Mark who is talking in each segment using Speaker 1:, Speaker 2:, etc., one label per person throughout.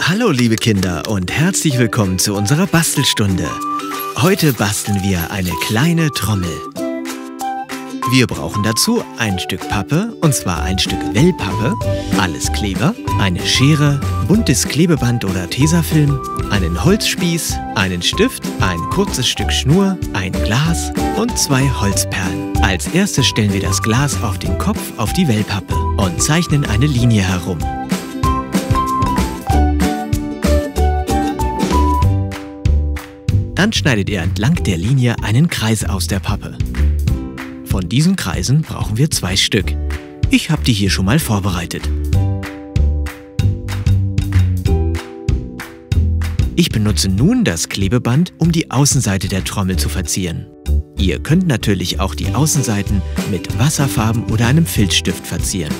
Speaker 1: Hallo liebe Kinder und herzlich willkommen zu unserer Bastelstunde. Heute basteln wir eine kleine Trommel. Wir brauchen dazu ein Stück Pappe, und zwar ein Stück Wellpappe, alles Kleber, eine Schere, buntes Klebeband oder Tesafilm, einen Holzspieß, einen Stift, ein kurzes Stück Schnur, ein Glas und zwei Holzperlen. Als erstes stellen wir das Glas auf den Kopf auf die Wellpappe und zeichnen eine Linie herum. Dann schneidet ihr entlang der Linie einen Kreis aus der Pappe. Von diesen Kreisen brauchen wir zwei Stück. Ich habe die hier schon mal vorbereitet. Ich benutze nun das Klebeband, um die Außenseite der Trommel zu verzieren. Ihr könnt natürlich auch die Außenseiten mit Wasserfarben oder einem Filzstift verzieren.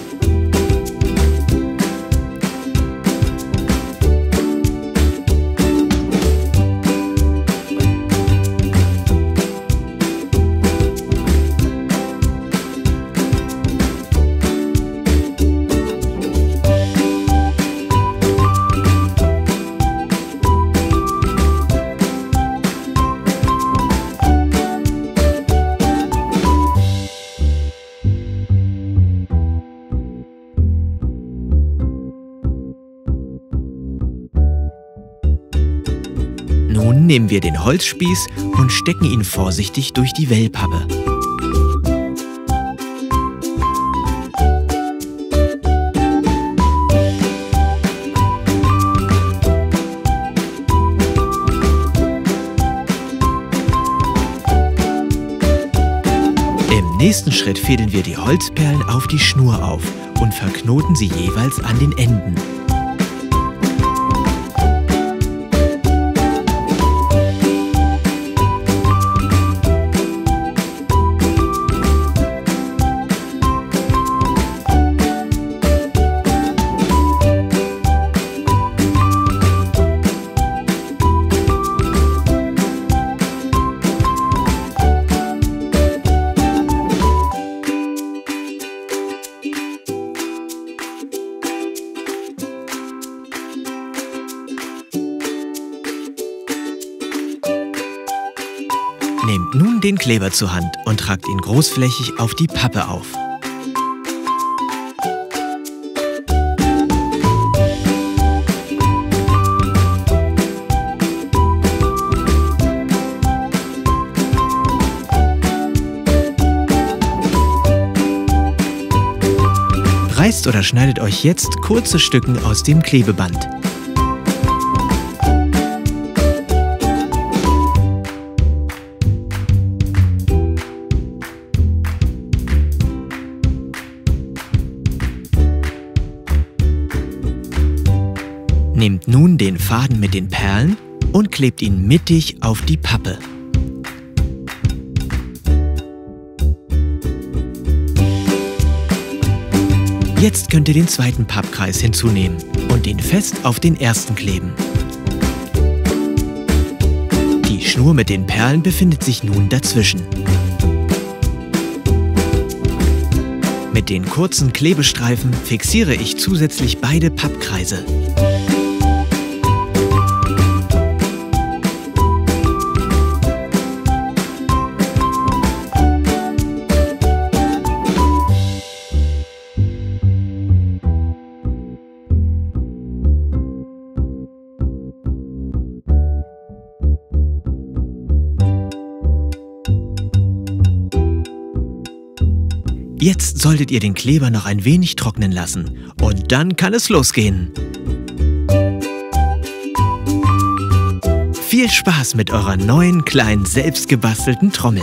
Speaker 1: Nun nehmen wir den Holzspieß und stecken ihn vorsichtig durch die Wellpappe. Im nächsten Schritt fädeln wir die Holzperlen auf die Schnur auf und verknoten sie jeweils an den Enden. Nehmt nun den Kleber zur Hand und tragt ihn großflächig auf die Pappe auf. Reißt oder schneidet euch jetzt kurze Stücken aus dem Klebeband. Nehmt nun den Faden mit den Perlen und klebt ihn mittig auf die Pappe. Jetzt könnt ihr den zweiten Pappkreis hinzunehmen und den fest auf den ersten kleben. Die Schnur mit den Perlen befindet sich nun dazwischen. Mit den kurzen Klebestreifen fixiere ich zusätzlich beide Pappkreise. Jetzt solltet ihr den Kleber noch ein wenig trocknen lassen und dann kann es losgehen. Viel Spaß mit eurer neuen kleinen selbstgebastelten Trommel.